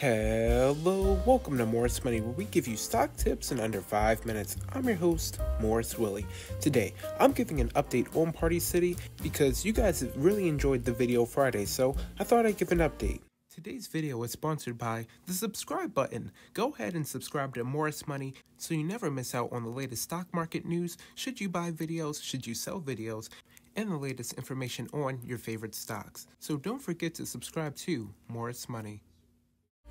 Hello, welcome to Morris Money, where we give you stock tips in under five minutes. I'm your host, Morris Willie. Today, I'm giving an update on Party City because you guys really enjoyed the video Friday, so I thought I'd give an update. Today's video is sponsored by the subscribe button. Go ahead and subscribe to Morris Money so you never miss out on the latest stock market news, should you buy videos, should you sell videos, and the latest information on your favorite stocks. So don't forget to subscribe to Morris Money.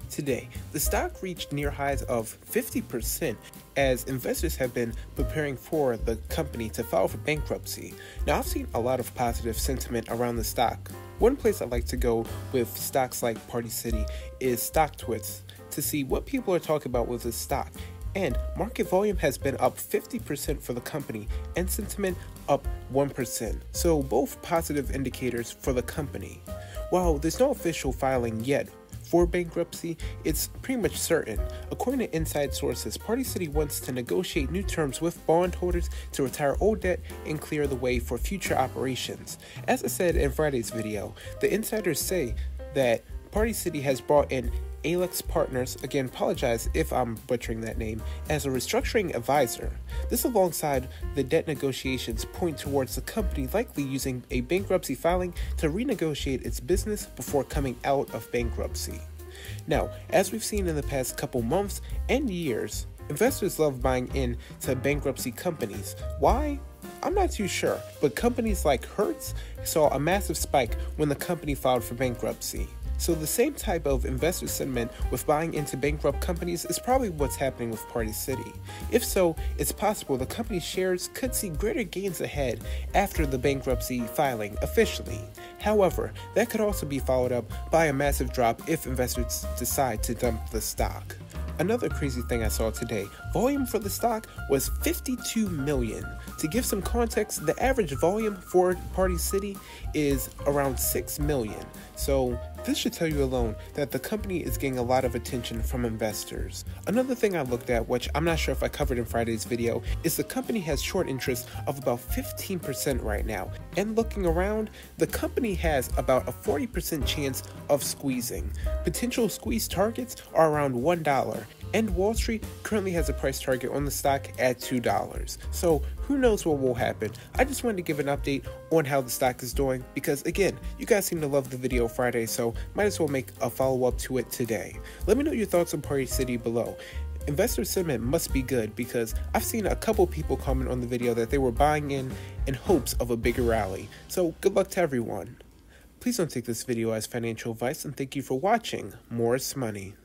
Today, the stock reached near highs of 50% as investors have been preparing for the company to file for bankruptcy. Now, I've seen a lot of positive sentiment around the stock. One place I like to go with stocks like Party City is StockTwits to see what people are talking about with this stock. And market volume has been up 50% for the company and sentiment up 1%. So, both positive indicators for the company. While there's no official filing yet for bankruptcy, it's pretty much certain. According to inside sources, Party City wants to negotiate new terms with bondholders to retire old debt and clear the way for future operations. As I said in Friday's video, the insiders say that Party City has brought in AlixPartners, again, apologize if I'm butchering that name, as a restructuring advisor. This, alongside the debt negotiations, point towards the company likely using a bankruptcy filing to renegotiate its business before coming out of bankruptcy. Now, as we've seen in the past couple months and years, investors love buying in to bankruptcy companies. Why? I'm not too sure, but companies like Hertz saw a massive spike when the company filed for bankruptcy. So, the same type of investor sentiment with buying into bankrupt companies is probably what's happening with Party City. If so, it's possible the company's shares could see greater gains ahead after the bankruptcy filing officially. However, that could also be followed up by a massive drop if investors decide to dump the stock. Another crazy thing I saw today volume for the stock was 52 million. To give some context, the average volume for Party City is around 6 million. So, this should tell you alone that the company is getting a lot of attention from investors. Another thing I looked at, which I'm not sure if I covered in Friday's video, is the company has short interest of about 15% right now. And looking around, the company has about a 40% chance of squeezing. Potential squeeze targets are around $1 and Wall Street currently has a price target on the stock at $2. So who knows what will happen. I just wanted to give an update on how the stock is doing because again, you guys seem to love the video Friday, so might as well make a follow up to it today. Let me know your thoughts on Party City below. Investor sentiment must be good because I've seen a couple people comment on the video that they were buying in in hopes of a bigger rally. So good luck to everyone. Please don't take this video as financial advice and thank you for watching Morris Money.